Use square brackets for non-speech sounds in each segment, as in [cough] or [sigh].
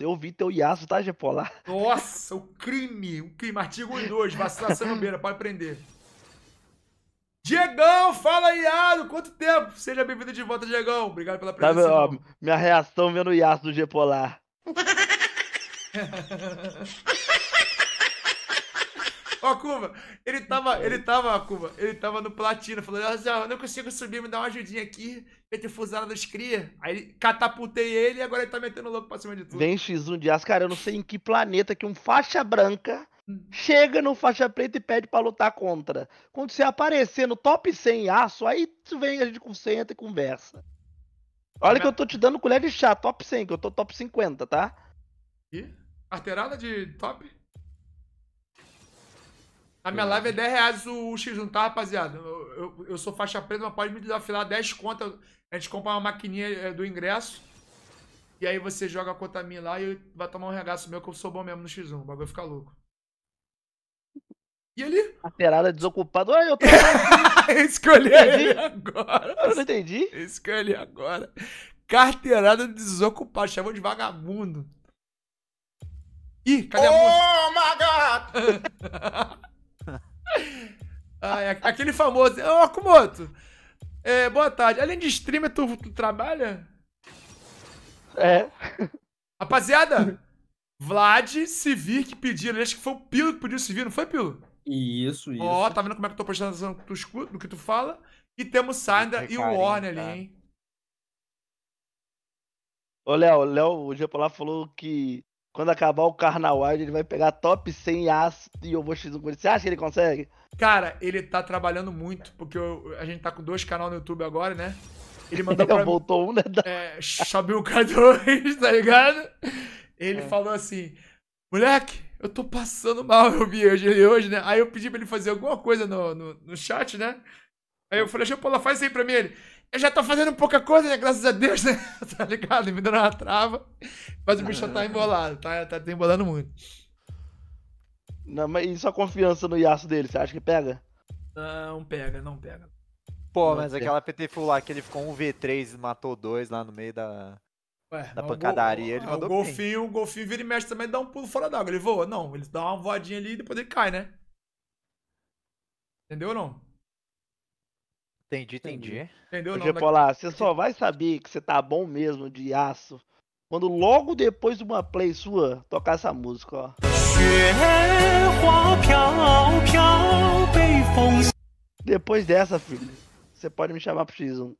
Eu vi teu Yasuo, tá, Gepolar? Nossa, o crime. O crime. Artigo 1 e 2. Vacilação no beira. Pode prender. Diegão, fala Iado, quanto tempo? Seja bem-vindo de volta, Diegão. Obrigado pela Tá presença. ó, minha reação vendo o Yasuo do Gepolar. [laughs] [laughs] Ó, Cuba, ele tava, ele tava, Cuba, ele tava no platina, falando assim, ó, eu não consigo subir, me dá uma ajudinha aqui, pra ter fusado dos cria. Aí catapultei ele e agora ele tá metendo louco pra cima de tudo. Vem X1 de Yasuo. Cara, eu não sei em que planeta que um faixa branca chega no faixa preta e pede pra lutar contra. Quando você aparecer no top 100 Yasuo, aí tu vem, a gente senta e conversa. Olha que eu tô te dando colher de chá, top 100, que eu tô top 50, tá? Ih, carteirada de top? Na minha live é 10 reais o X1, tá, rapaziada? Eu, eu, eu sou faixa preta, mas pode me desafiar 10 contas. A gente compra uma maquininha eh, do ingresso. E aí você joga a conta minha lá e vai tomar um regaço meu que eu sou bom mesmo no X1. O bagulho fica louco. E ele? Carteirada desocupado. Olha, eu tô. [laughs] Escolhi Entendi. ele agora. eu não entendi. Escolhi agora. Carteirada desocupado. Chamou de vagabundo. Ih, cadê a música? Oh [laughs] Ai, aquele famoso. Ô, Akumoto. É, boa tarde. Além de streamer, tu, tu trabalha? É. Rapaziada, Vlad, Sivir que pediram. Acho que foi o Pilo que pediu Sivir, não foi, Pilo? Isso, isso. Ó, tá vendo como é que eu tô prestando atenção no que tu escuta, no que tu fala? E temos Sandra Ai, e o Warner ali, cara. hein? Ô, Léo, Léo, o Gepolar falou que quando acabar o Carnaval ele vai pegar top 100 Yasuo e eu vou X1 com ele. Você acha que ele consegue? Cara, ele tá trabalhando muito, porque eu- a gente tá com dois canais no YouTube agora, né? Ele [laughs] mandou pra. Voltou um, né? [laughs] é, Shabilka 2, tá ligado? Ele falou assim: Moleque, eu tô passando mal, eu vi hoje, hoje, né? Aí eu pedi pra ele fazer alguma coisa no, no, no chat, né? Aí eu falei, Chapola, faz isso aí pra mim. Ele, eu já tô fazendo pouca coisa, né? Graças a Deus, né? [laughs] tá ligado? Me dando uma trava. Mas o bicho tá embolado, tá, tá, tá embolando muito. Não, mas e sua confiança no Yasuo dele? Você acha que pega? Não pega, não pega. Pô, Não mas tem. aquela PT Full lá que ele ficou um V3 e matou dois lá no meio da. Ué, Da o pancadaria, gol- ele ah, mandou o golfinho, o golfinho vira e mexe também dá um pulo fora d'água. Ele voa? Não, ele dá uma voadinha ali e depois ele cai, né? Entendeu ou não? Entendi, entendi. Entendeu? Porque, não, Polar, você só vai saber que você tá bom mesmo de aço quando logo depois de uma play sua tocar essa música, ó. Depois dessa, filho, você pode me chamar pro X1.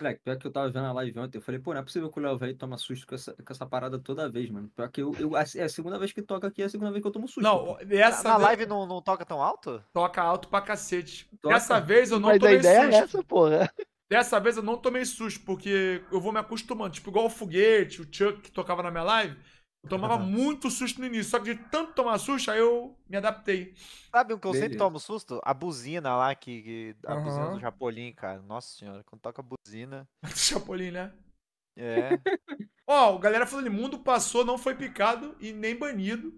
Moleque, pior que eu tava vendo a live ontem, eu falei, pô, não é possível que o Léo velho toma susto com essa, com essa parada toda vez, mano. Pior que eu, eu- é a segunda vez que toca aqui, é a segunda vez que eu tomo susto. Não, pô. dessa Na vez live não, não toca tão alto? toca alto pra cacete. Toca. Dessa vez eu não Mas a tomei ideia susto. é essa, porra. Dessa vez eu não tomei susto, porque eu vou me acostumando. Tipo, igual o Foguete, o Chuck que tocava na minha live. Eu tomava muito susto no início. Só que de tanto tomar susto, aí eu me adaptei. Sabe o que eu sempre Beleza. tomo susto? A buzina lá, que, que- a buzina Aham. do Chapolin, cara. Nossa senhora, quando toca a buzina. [laughs] Chapolin, né? É. [laughs] Ó, o galera falando, mundo passou, não foi picado e nem banido.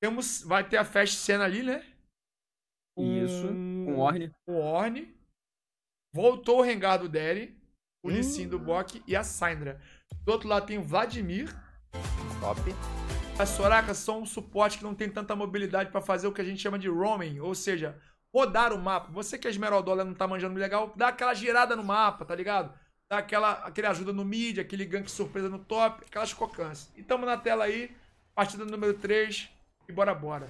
Temos, vai ter a fast cena ali, né? Isso, Um- com Orne. O Orne. Voltou o Rengar do Derry. O Hum. Lissin do Bok e a Syndra. Do outro lado tem o Vladimir. Top. As Sorakas são um suporte que não tem tanta mobilidade pra fazer o que a gente chama de roaming, ou seja, rodar o mapa. Você que é esmeraldola não tá manjando legal, dá aquela girada no mapa, tá ligado? Dá aquela aquele ajuda no mid, aquele gank surpresa no top, aquelas cocâncias. E tamo na tela aí, partida número 3 e bora bora.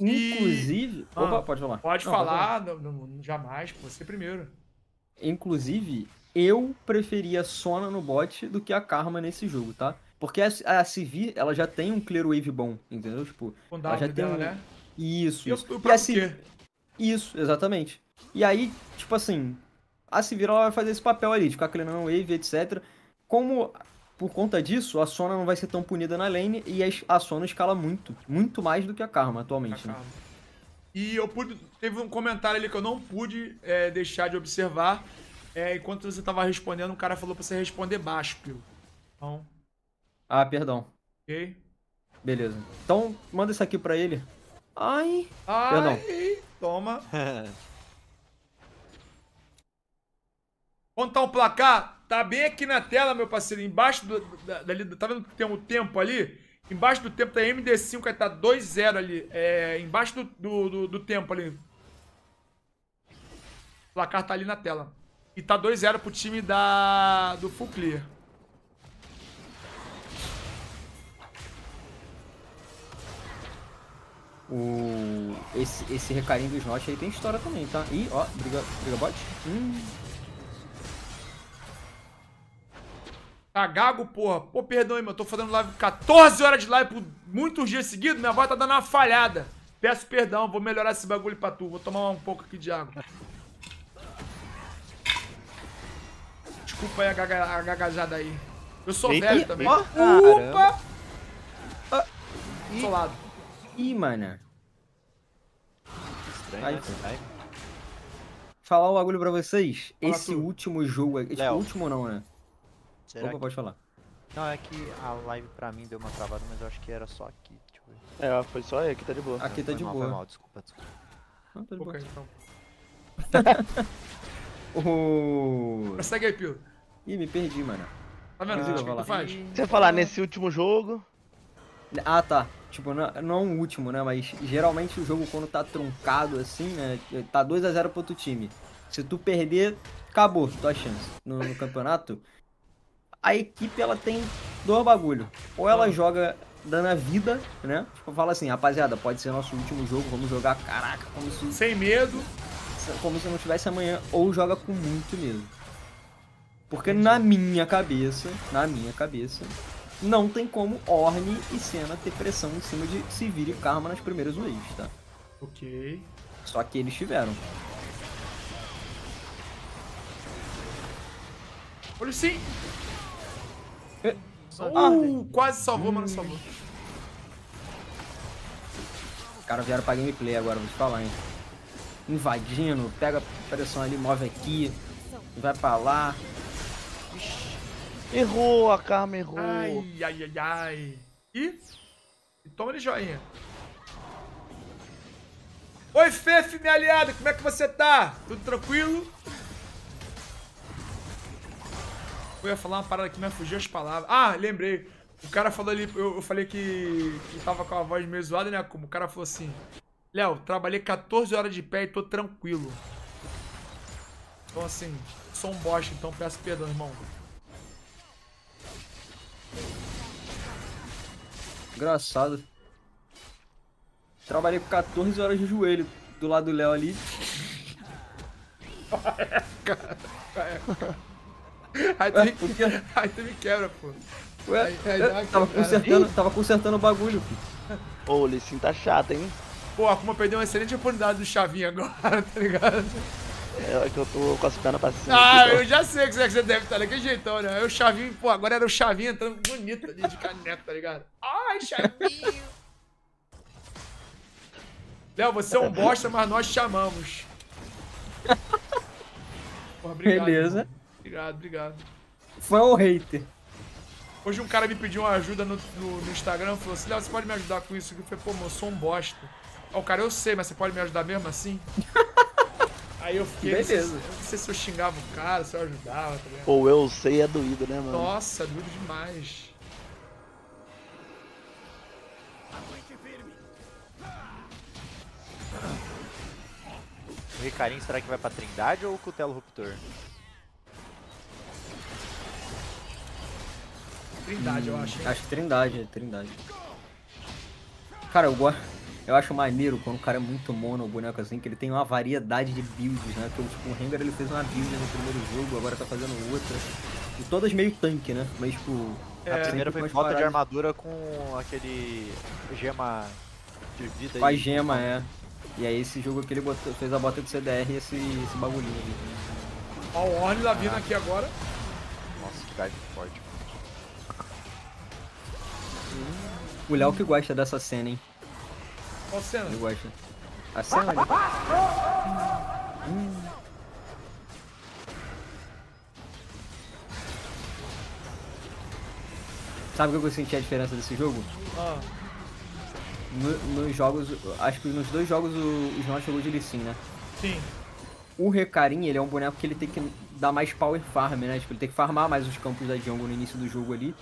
E- Inclusive. Ah, Opa, pode falar. Pode Não, falar, não, não- jamais, você primeiro. Inclusive, eu preferia Sona no bot do que a Karma nesse jogo, tá? Porque a, a ela já tem um clear wave bom, entendeu? Tipo, o Ela já tem dela, um- né? isso, E isso. E a próprio Civi- quê? Isso, exatamente. E aí, tipo assim, a Sivir ela vai fazer esse papel ali, de ficar cleanando wave, etc. Como, por conta disso, a Sona não vai ser tão punida na lane e a, a Sona escala muito, muito mais do que a Karma atualmente, né? Acaba. E eu pude. Teve um comentário ali que eu não pude é, deixar de observar. É, enquanto você tava respondendo, um cara falou pra você responder baixo, Pio. Então, Ah, perdão. ok? Beleza. Então, manda isso aqui pra ele. Ai. Ai, Perdão. toma. [laughs] Contar um placar. tá bem aqui na tela, meu parceiro, embaixo do, da, dali, tá vendo que tem um tempo ali? Embaixo do tempo tá MD5, aí tá 2-0 ali. É, embaixo do, do, do, do tempo ali. O placar tá ali na tela. E tá 2-0 pro time da, do Full Clear. O... Esse, esse recarinho dos Notch aí tem história também, tá? Ih, ó, briga, briga bot. Hum. Tá gago, porra. Pô, perdão aí, meu. Eu tô fazendo live 14 horas de live por muitos dias seguidos. Minha voz tá dando uma falhada. Peço perdão, vou melhorar esse bagulho pra tu. Vou tomar um pouco aqui de água. Desculpa aí a, gaga, a gagajada aí. Eu sou Eita, velho também. ó. Caramba. Ah. Solado. Ih, mano. Estranho, Ai, né? Ai, Falar um bagulho pra vocês. Fala esse tu. último jogo aqui. Tipo, Léo. último não, né? Será Opa, que... pode falar. Não, é que a live pra mim deu uma travada, mas eu acho que era só aqui. Deixa eu ver. É, foi só aí, aqui tá de boa. Aqui tá Foi de mal, boa. Foi mal, desculpa, desculpa. Ah, tá de boa. Ok, então. [laughs] O... Prossegue aí, Pio. Ih, me perdi, mano. Tá vendo? Ah, o que tu faz? Você falar nesse último jogo. Ah, tá. Tipo, não, não o último, né? Mas geralmente o jogo quando tá truncado assim, né? Tá 2x0 pro outro time. Se tu perder, acabou tua chance no, no campeonato. A equipe, ela tem dois bagulho. Ou ela Ah. joga dando a vida, né? Tipo, fala assim, rapaziada, pode ser nosso último jogo, vamos jogar, caraca, como se, Sem medo. como se não tivesse amanhã. Ou joga com muito medo. Porque na minha cabeça, na minha cabeça, não tem como Orne e Senna ter pressão em cima de Sivir e Karma nas primeiras waves, tá? Ok. Só que eles tiveram. Olha sim. É. Uh, quase salvou, mas não salvou. Os caras vieram pra gameplay agora, vou te falar, hein? Invadindo, pega a pressão ali, move aqui, vai pra lá. Errou, a Karma errou. Ai, ai, ai, ai. E? e toma de joinha. Oi, Fefe, minha aliada, como é que você tá? Tudo tranquilo? Eu ia falar uma parada aqui, mas fugiu as palavras. Ah, lembrei. O cara falou ali, eu, eu falei que, que tava com a voz meio zoada, né? Como o cara falou assim: Léo, trabalhei 14 horas de pé e tô tranquilo. Então, assim, sou um bosta, então peço perdão, irmão. Engraçado. Trabalhei com 14 horas de joelho do lado do Léo ali. [laughs] Aí tu, Ué, me, por quê? aí tu me quebra, pô. Ué, Aí- aí eu tava consertando, tava consertando o bagulho. pô. Ô, o Lissin tá chato, hein? Pô, a Kuma perdeu uma excelente oportunidade do Chavinho agora, [laughs] tá ligado? É que eu tô com as pernas pra cima. Ah, aqui, eu já sei que você você deve estar daquele jeitão, né? Aí o Chavinho, pô, agora era o Chavinho entrando bonito ali de caneta, tá ligado? Ai, Chavinho! Léo, você é um bosta, mas nós te chamamos. Porra, obrigado, Beleza. irmão. Obrigado, obrigado. Fã ou hater? Hoje um cara me pediu uma ajuda no, no, no Instagram, falou assim, Léo, você pode me ajudar com isso? Eu falei, pô, mano, eu sou um bosta. Aí o cara, eu sei, mas você pode me ajudar mesmo assim? [laughs] Aí eu fiquei, não sei se- Beleza. eu não sei se eu xingava o cara, se eu ajudava, tá ligado? Pô, eu sei é doído, né, mano? Nossa, doido demais. O Ricarinho, será que vai pra Trindade ou o Cutelo Ruptor? Trindade, eu acho. hein? Acho que Trindade, é Trindade. Cara, eu gosto. Eu acho maneiro quando o cara é muito mono, o boneco assim, que ele tem uma variedade de builds, né? Que tipo, o Rengar ele fez uma build no primeiro jogo, agora tá fazendo outra. E todas meio tanque, né? Mas tipo. É, a primeira foi falta de armadura com aquele gema de vida Com a aí. gema, é. E aí esse jogo aqui ele botou, fez a bota de CDR e esse, esse bagulhinho ali. Ó, o Orne lá vindo aqui agora. Nossa, que guard forte. O Léo que gosta dessa cena, hein? O Senna. Ele gosta. A cena ali. Hum. Sabe o que eu senti a diferença desse jogo? Ah, No- nos jogos, acho que nos dois jogos o, o João jogou de Lee Sin, né? sim. O Recarim, ele é um boneco que ele tem que dar mais power farm, né? Tipo, ele tem que farmar mais os campos da jungle no início do jogo ali.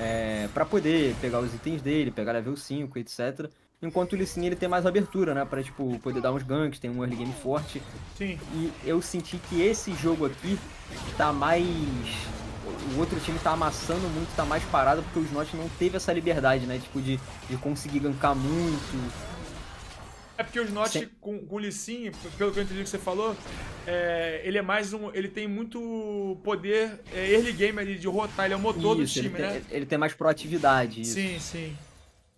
É, pra poder pegar os itens dele, pegar level 5, etc. Enquanto o Lee Sin, ele tem mais abertura, né? Pra, tipo, poder dar uns ganks, tem um early game forte. Sim. E eu senti que esse jogo aqui tá mais. O outro time tá amassando muito, tá mais parado, porque o Snot não teve essa liberdade, né? Tipo, de, de conseguir gankar muito. É porque o Snot Sim. com, com o Lee Sin, pelo que eu entendi que você falou, é, ele é mais um. Ele tem muito poder é, early game ali de rotar, ele é o motor Isso, do ele time, tem, né? ele tem mais proatividade. isso. Sim, sim.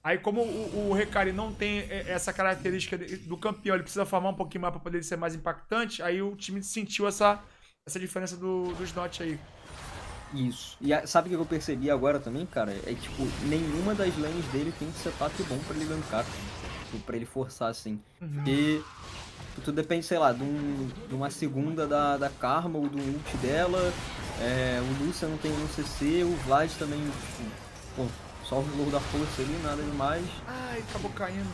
Aí, como o, o Recari não tem é, essa característica do campeão, ele precisa formar um pouquinho mais pra poder ser mais impactante, aí o time sentiu essa, essa diferença do, do Snot aí. Isso. E sabe o que eu percebi agora também, cara? É tipo, nenhuma das lanes dele tem setup bom pra ele gankar. Tipo, pra ele forçar assim. Uhum. E tudo depende, sei lá, de, um- de uma segunda da, da Karma ou do ult dela. É, o Lúcia não tem um CC, o Vlad também, tipo, pô, só o reload da força ali, nada demais. Ai, acabou caindo.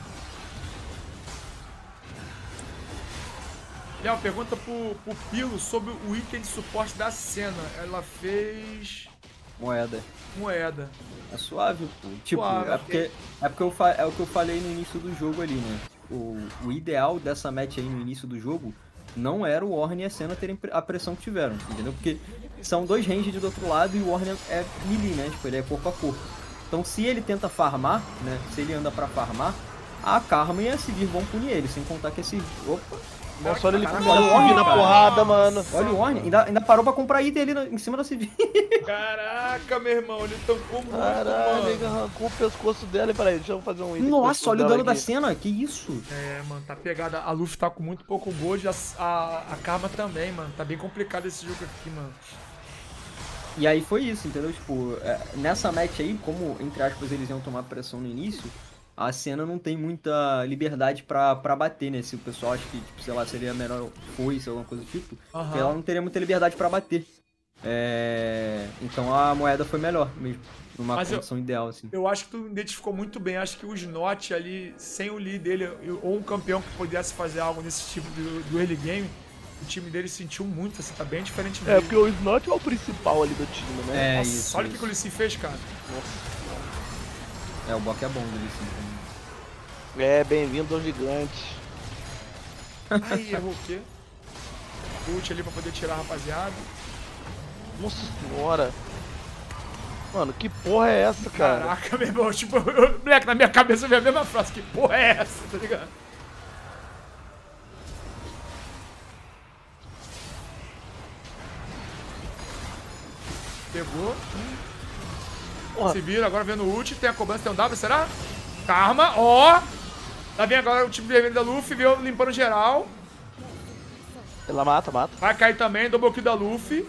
Léo, pergunta pro, pro Pilo sobre o item de suporte da cena. Ela fez Moeda. moeda. É suave, pô. Tipo, Suave. é porque, é porque eu é o que eu falei no início do jogo ali, né? O, o ideal dessa match aí no início do jogo não era o Warren e a Senna terem a pressão que tiveram, entendeu? Porque são dois ranged do outro lado e o Warren é melee, né? Tipo, ele é corpo a corpo. Então se ele tenta farmar, né? Se ele anda pra farmar, a Karma e a Sivir vão punir ele, sem contar que esse... Opa! Nossa, olha ele Caraca, olha o Sivir na porrada, mano. Olha o Warren, ainda, ainda parou pra comprar item ali na- em cima da Sivir. [laughs] Caraca, meu irmão, ele tancou muito, Caralho, ele arrancou o pescoço dela e peraí, deixa eu fazer um item. Nossa, olha o dano da aqui. cena, que isso? É, mano, tá pegada. A Luffy tá com muito pouco gold, a, a, a Karma também, mano. Tá bem complicado esse jogo aqui, mano. E aí foi isso, entendeu? Tipo, é, nessa match aí, como, entre aspas, eles iam tomar pressão no início, a cena não tem muita liberdade pra, pra bater, né? Se o pessoal acha que, tipo, sei lá, seria melhor foice, alguma coisa do tipo, porque ela não teria muita liberdade pra bater. É... Então a moeda foi melhor mesmo, numa Mas eu- condição ideal, assim. Eu acho que tu identificou muito bem. Acho que o Snot ali, sem o lead dele, ou um campeão que pudesse fazer algo nesse tipo do, do early game, o time dele sentiu muito, assim, tá bem diferente É, mesmo. porque o Snot é o principal ali do time, né? É Nossa, isso. olha o que que o Lissi fez, cara. É, o Bok é bom dele, sim. também. É, bem-vindo ao gigante. Ai, errou o quê? Ult ali pra poder tirar a rapaziada. Nossa senhora. Mano, que porra é essa, cara? Caraca, meu irmão, tipo, eu, moleque, na minha cabeça veio a mesma frase. Que porra é essa, tá ligado? Pegou. Porra. Se vira, agora vendo o ult, tem a cobrança, tem um W, será? Karma, ó! Tá vendo agora o time vermelho da Luffy, veio limpando geral. Ela mata, mata. Vai cair também, double kill da Luffy.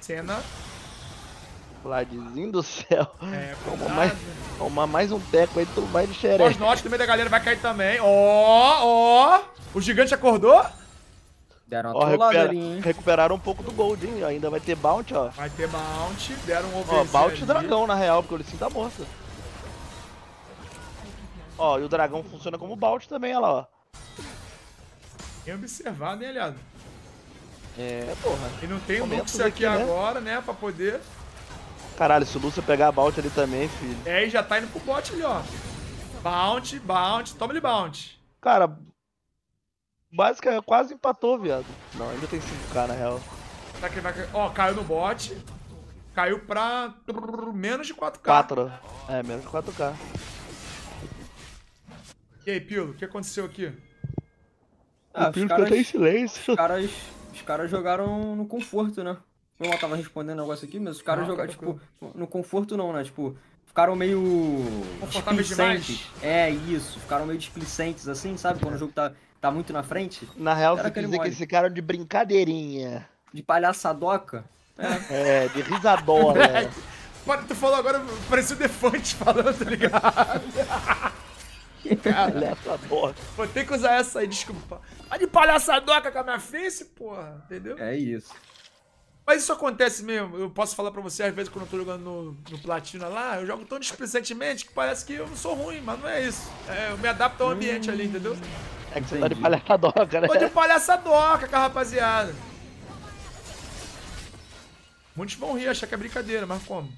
Cena. Vladzinho do céu. É, [laughs] Toma mais, toma mais um teco aí, tu vai de Os xereque. norte no meio da galera vai cair também. Ó, ó. O gigante acordou. Deram uma Ó, recupera- ali, hein? recuperaram um pouco do gold, hein? Ainda vai ter bounty, ó. Vai ter bounty. Deram um Ó, overzé bounty ali. dragão, na real, porque o Lissin tá morto. Ó, e o dragão funciona como bounty também, olha lá, ó. Bem observado, hein, aliado? É, porra. E não tem Lux aqui, aqui, né? agora, né? Pra poder. Caralho, se o Lúcio pegar a bounty ali também, filho. É, e já tá indo pro bot ali, ó. Bounty, bounty. Toma ele bounty. Cara, basicamente quase empatou, viado. Não, ainda tem 5k na real. Que ele vai? Ó, caiu no bot. Caiu pra menos de 4k. 4. É, menos de 4k. E aí, Pilo, o que aconteceu aqui? Ah, o Pio os ficou caras- até em silêncio. Os caras, os caras jogaram no conforto, né? Eu tava respondendo um negócio aqui, mas os caras Não, jogaram, tipo, no conforto não, né? Tipo, ficaram meio. Confortáveis displicentes. É, isso. Ficaram meio displicentes, assim, sabe? Quando o jogo tá, tá muito na frente. Na real, você quer dizer que mole. esse cara é de brincadeirinha. De palhaçadoca. É, de risadora. [laughs] Pô, Tu falou agora, parecia o Defante falando, tá ligado? [laughs] Palhaçadora. Vou ter que usar essa aí, desculpa. Tá de palhaçadoca com a minha face, porra, entendeu? É isso. Mas isso acontece mesmo. Eu posso falar pra você, às vezes, quando eu tô jogando no, no Platina lá, eu jogo tão displicentemente que parece que eu não sou ruim, mas não é isso. É, eu me adapto ao ambiente ali, entendeu? É que você tá de palhaçadoca, né? Tô de palhaçadoca com a rapaziada. Muitos vão rir, achar que é brincadeira, mas como?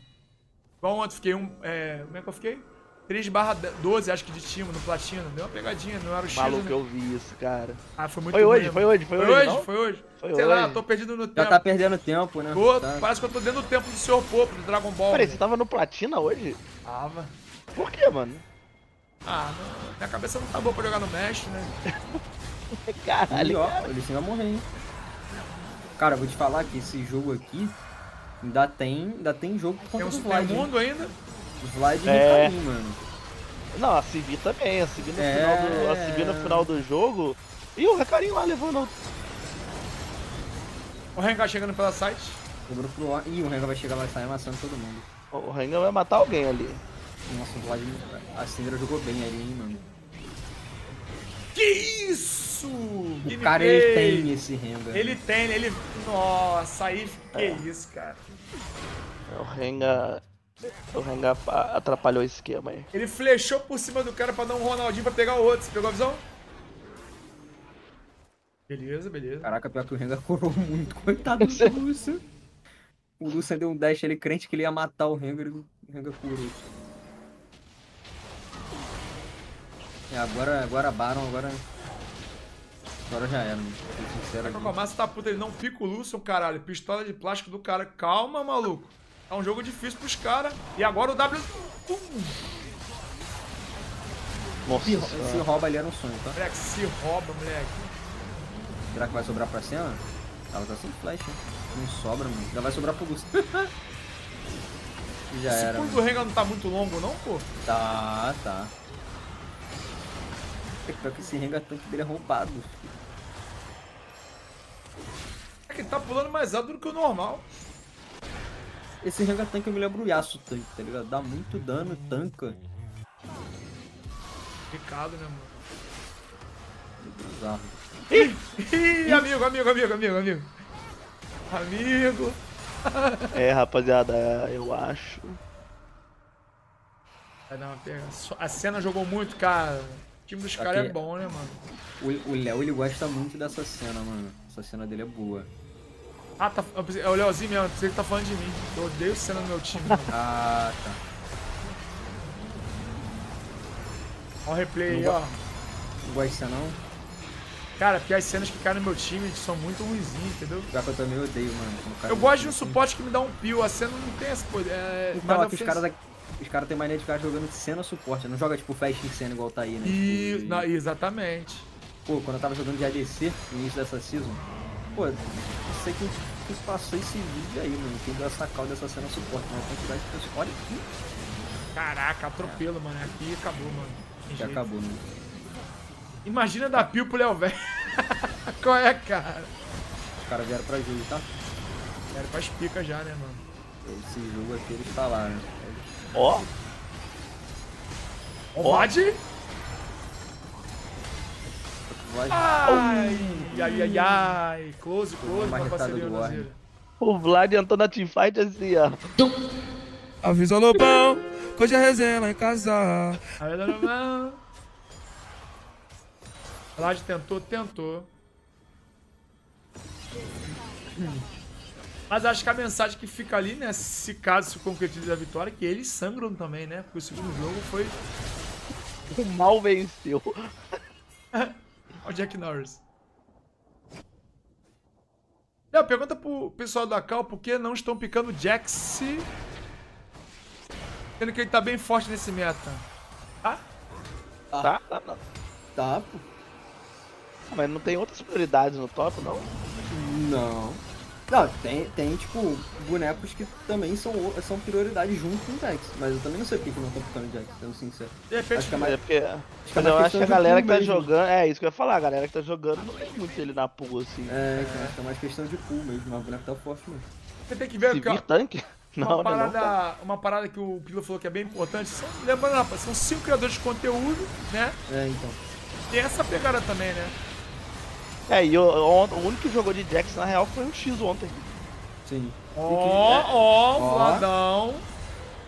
Igual ontem, fiquei um. É, como é que eu fiquei? 3 barra 12, acho que de time no platino. Deu uma pegadinha, não era o X. Maluco, né? eu vi isso, cara. Ah, foi muito Foi ruim, hoje, né? foi hoje, foi Foi hoje, hoje, foi hoje. Foi Sei lá, hoje. tô perdido no Já tempo. tá perdendo tempo, né? Tô, Tá. Parece que eu tô dentro do tempo do Sr. Popo, do Dragon Ball. Peraí, você tava no Platina hoje? Tava. Por quê, mano? Ah, não, minha cabeça não tá boa pra jogar no Mesh, né? Ali, [laughs] Caralho. ó, ele sim vai morrer, hein? Cara, eu vou te falar que esse jogo aqui ainda tem, ainda tem jogo por Tem um Vlad. hein? mundo ainda. O Vlad É. é. Ricarim, mano. Não, a Civi também. A Civi no, É. final, do, a Civi no final do jogo. E o Recarinho lá levando. O Rengar chegando pela site. Sobrou pro. Ih, o Renga vai chegar lá e sair amassando todo mundo. O Renga vai matar alguém ali. Nossa, o Vlad. A Syndra jogou bem ali, hein, mano. Que isso! O cara, ele tem esse Renga. Ele tem, ele. Nossa, aí. Que isso, cara. O Renga. O Renga a- atrapalhou o esquema aí. Ele flechou por cima do cara pra dar um Ronaldinho pra pegar o outro. Você pegou a visão? Beleza, beleza. Caraca, pior que o Renga corou muito. Coitado do [laughs] Lúcio. O Lúcio deu um dash ali, crente que ele ia matar o Renga e o Renga curou. É, agora, agora Baron, agora. Agora já era, mano. Sincero O aqui. Cacomassa tá puta, ele não pica o Lúcio, caralho. Pistola de plástico do cara. Calma, maluco. É um jogo difícil pros caras. E agora o W. Uh, Nossa. Se, se rouba ali era um sonho, tá? moleque, se rouba, moleque. Será que vai sobrar pra cena? Ela tá sem flash, hein? Não sobra, mano. Já vai sobrar pro Lúcio. [laughs] já Esse era, pulo do mano. Rengar não tá muito longo, não, pô? Tá, tá. É que pior que esse Renga tanque dele é roubado. filho. É que ele tá pulando mais alto do que o normal. Esse Renga tanque eu me lembro o Yasuo tanque, tá ligado? Dá muito dano, tanca. Picado, né, mano? Bizarro. Ih, amigo, amigo, amigo, amigo, amigo. Amigo. É, rapaziada, eu acho. Vai dar uma pega. Só- A cena jogou muito, cara. O time dos Tá caras é bom, né, mano? O Léo, ele gosta muito dessa cena, mano. Essa cena dele é boa. Ah, tá, é o Leozinho mesmo, eu pensei que tá falando de mim. Eu odeio cena no meu time, mano. [laughs] Ah, tá. Olha o replay aí, ó. Não gosta de cena não? Cara, porque as cenas que caem no meu time são muito ruinzinhas, entendeu? Pior que eu também odeio, mano. Eu gosto de um tem- suporte que me dá um pio. A cena não tem esse poder. É, Então, nada é que os caras os caras têm mania de ficar jogando cena suporte. Não joga tipo fast em cena igual tá aí, né? E, Tipo, não, exatamente. Pô, quando eu tava jogando de ADC no início dessa season, pô, não sei quem, quem passou esse vídeo aí, mano. Quem deu essa call dessa cena suporte, mas a quantidade de pessoas. Olha aqui. Caraca, atropelo, mano. Aqui acabou, mano. Tem Já jeito. acabou, né? Imagina dar pio pro Léo velho. [laughs] Qual é, cara? Os caras vieram pra jogo, tá? Era pra pica já, né, mano? Esse jogo aqui eles falaram. Ó, Ó, Vlad. Vai- Ai, ai, ai, ai. Close, close, pra parceria do brasileira. o Vlad entrou na teamfight assim, ó. Avisa o Lobão, que hoje é resenha lá em casa. Aí, normal. Vlad tentou, tentou. Mas acho que a mensagem que fica ali, né, se caso se concretize a vitória, é que eles sangram também, né? Porque o segundo jogo foi O mal venceu. [laughs] o Jack Norris. Léo, pergunta pro pessoal da Cal por que não estão picando o Jax se... Sendo que ele tá bem forte nesse meta. Tá? Tá? Tá, não. Tá, pô. Mas não tem outras prioridades no top, não? Não. Não, tem, tem, tipo, bonecos que também são, o- são prioridade junto com o Jax. Mas eu também não sei por que não estão ficando Jax, sendo sincero. De repente, Acho que é É mais, porque. que é eu acho que a galera que tá mesmo. jogando. É isso que eu ia falar, a galera que tá jogando não tem muito ele na pool, assim. É, então acho que é mais questão de pool mesmo, mas o boneco tá forte mesmo. você tem que ver Se que, vir tanque? uma, Não, não, não. parada, uma parada que o Pilo falou que é bem importante. São, lembrando, rapaz, são cinco criadores de conteúdo, né? É, então. Tem essa pegada também, né? É, e o, o, o único que jogou de Jax na real foi o X ontem. Sim. Ó, ó, Ó. Vladão.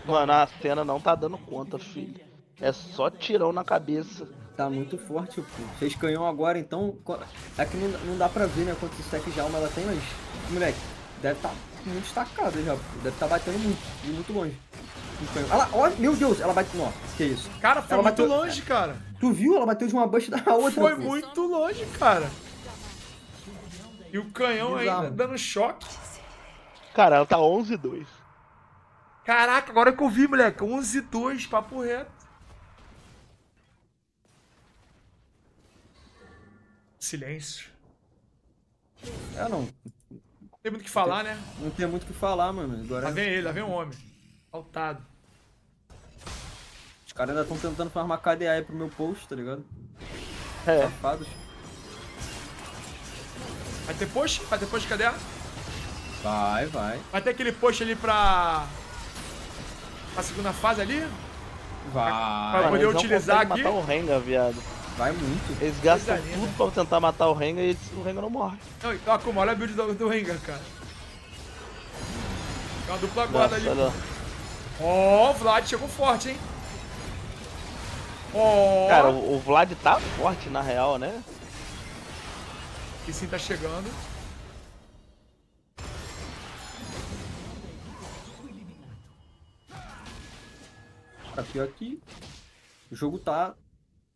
Mano, a cena não tá dando conta, filho. É só tirão na cabeça. tá muito forte, pô. Fez canhão agora, então. É que não, não dá pra ver, né, quantos stack de alma ela tem, mas. Moleque, deve tá muito destacada já. Deve tá batendo muito, de muito longe. Com canhão. Olha lá, olha, meu Deus, ela bate. Nossa, que isso. Cara, foi Ela muito bateu- longe, cara. Tu viu? Ela bateu de uma bush da outra. Foi muito longe, cara. E o canhão Bizarro. ainda dando choque. Cara, ela tá 11-2. Caraca, agora que eu vi, moleque. 11-2, papo reto. Silêncio. É, não. Tem muito o que falar, né? Não tem muito o que falar, mano. Agora Lá vem ele, lá vem um homem. Faltado. os caras ainda estão tentando farmar KDA aí pro meu post, tá ligado? É. Safados. Vai ter push? Vai ter push, cadê? Vai, vai. Vai ter aquele push ali pra... Pra segunda fase ali? Vai. Pra Mano, poder utilizar aqui. matar o Renga, viado. Vai muito. Eles gastam Coisa linda. tudo pra tentar matar o Renga e o Renga não morre. Não, então, Akuma, olha a build do, do Rengar, cara. Tem uma dupla guarda Nossa, ali. olha. Ó, o Vlad chegou forte, hein? Ó, Cara, o, o Vlad tá forte na real, né? E sim tá chegando. Cara, pior que o jogo tá,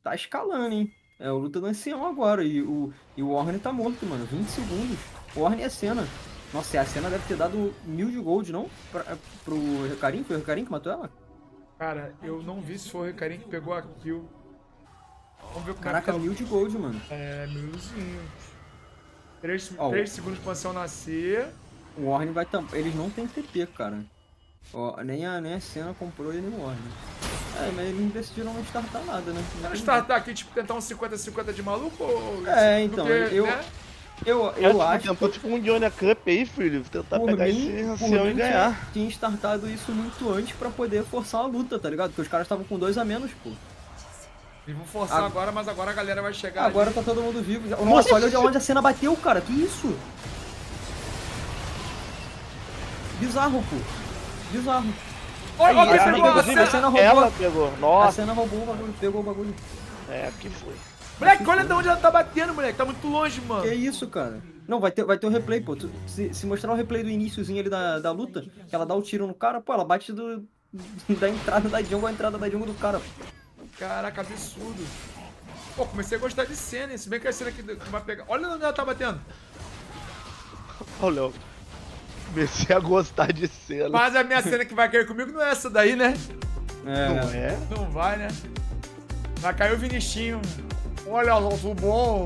tá escalando, hein? É o luta do ancião agora. E o, e o Warren tá morto, mano. 20 segundos. O Warren é a cena. Nossa, e a cena deve ter dado mil de gold, não? Pra, é, pro Recarim? Foi o Recarim que matou ela? Cara, eu não vi se foi o Recarim que pegou a kill. Vamos ver o Caraca, cara. mil de gold, mano. É, milzinho. 3, Ó, o- segundos pra ancião nascer. O Warren vai tampar. Eles não tem TP, cara. Ó, nem a, nem a cena comprou ele no Warren. É, mas eles decidiram não startar nada, né? Não startar aqui, tipo, tentar um 50-50 de maluco ou... É, então, eu- né? Eu, Eu, eu acho tentou tipo um Johnny Cup aí, filho. Tentar por pegar mim, esse mim e ganhar. Tinha, tinha startado isso muito antes pra poder forçar a luta, tá ligado? Porque os caras estavam com dois a menos, pô. Eles vão forçar Ah. agora, mas agora a galera vai chegar Agora ali. tá todo mundo vivo. já- [laughs] Nossa, olha de onde a cena bateu, cara. Que isso? Bizarro, pô. Bizarro. Olha, olha Aí, quem a- pegou a cena. cena roubou. ela pegou. A Nossa, cena roubou o bagulho, pegou o bagulho. é, que foi. Moleque, olha de onde ela tá batendo, moleque. Tá muito longe, mano. Que isso, cara? Não, vai ter, vai ter o replay, pô. Tu- se, se mostrar o replay do iníciozinho ali da, da luta, que ela dá o tiro no cara, pô, ela bate do, [laughs] da entrada da jungle à entrada da jungle do cara. Caraca, absurdo. Pô, comecei a gostar de cena, hein? Se bem que a cena que vai pegar. Olha onde ela tá batendo. Olha, eu comecei a gostar de cena. Mas a minha cena que vai cair comigo não é essa daí, né? É, Não é? Não vai, né? Vai cair o Vinichinho. Olha, o bom.